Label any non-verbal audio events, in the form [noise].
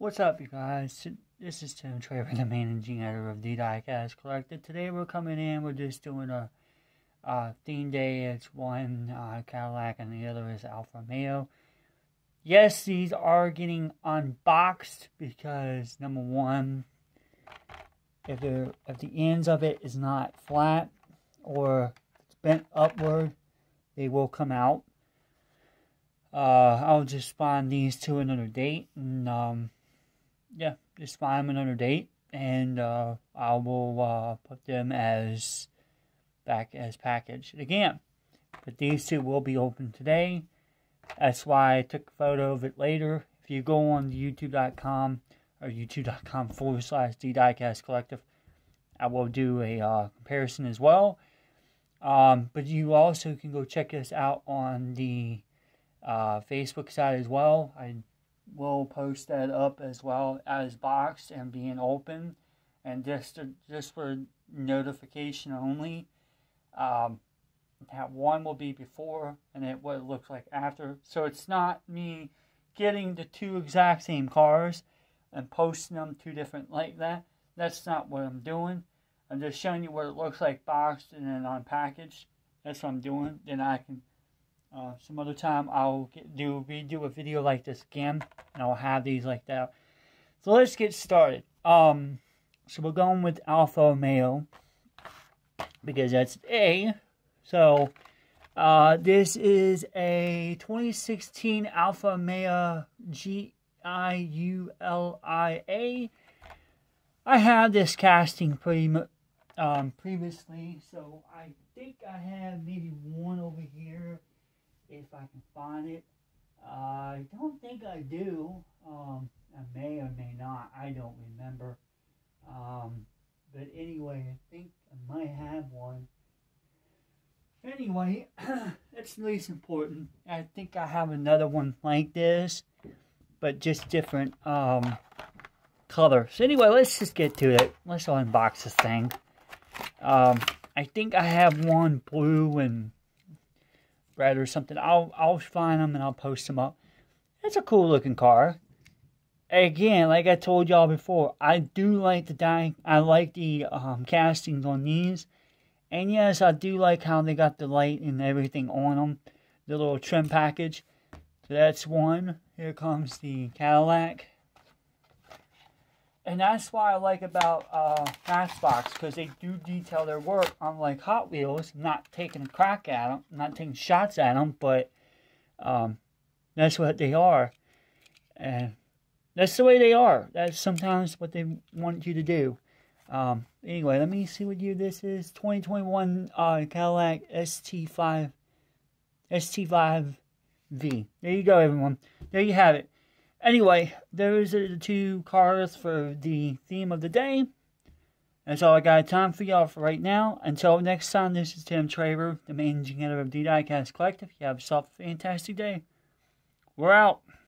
What's up, you guys? This is Tim Traver, the managing editor of the Diecast Collective. Today we're coming in, we're just doing a theme day. It's one uh, Cadillac and the other is Alfa Romeo. Yes, these are getting unboxed because, number one, if, if the ends of it is not flat or it's bent upward, they will come out. Uh, I'll just find these to another date and um, yeah, just find them another date, and uh, I will uh, put them as back as packaged again. But these two will be open today. That's why I took a photo of it later. If you go on YouTube.com or YouTube.com forward slash D Diecast Collective, I will do a uh, comparison as well. Um, but you also can go check us out on the uh, Facebook side as well. I will post that up as well as boxed and being open. And just to, just for notification only um, that one will be before and then what it looks like after. So it's not me getting the two exact same cars and posting them two different like that. That's not what i'm doing. I'm just showing you what it looks like boxed and then unpackaged. That's what i'm doing. Then i can uh, some other time I'll get, do redo a video like this again, and I'll have these like that. So let's get started. Um, so we're going with Alfa Romeo because that's A. So uh, this is a 2016 Alfa Romeo G I U L I A. I had this casting pretty um, previously, so I think I have maybe one over here if I can find it. I don't think I do. Um, I may or may not. I don't remember. Um, but anyway, I think I might have one. Anyway, [clears throat] that's least important. I think I have another one like this, but just different um, color. So anyway, let's just get to it. Let's unbox this thing. Um, I think I have one blue and red or something. I'll I'll find them and I'll post them up. It's a cool looking car. Again, like I told y'all before, I do like the die. I like the um, castings on these, and yes, I do like how they got the light and everything on them. The little trim package. So that's one. Here comes the Cadillac. And that's why I like about uh, because they do detail their work, unlike Hot Wheels, not taking a crack at them, not taking shots at them, but um, that's what they are. And that's the way they are. That's sometimes what they want you to do. Um, anyway, let me see what year this is. 2021 uh, Cadillac CT5 CT5V. There you go, everyone. There you have it. Anyway, those are the two cars for the theme of the day. That's all I got time for y'all for right now. Until next time, this is Tim Traver, the managing editor of the Diecast Collective. You have yourself a fantastic day. We're out.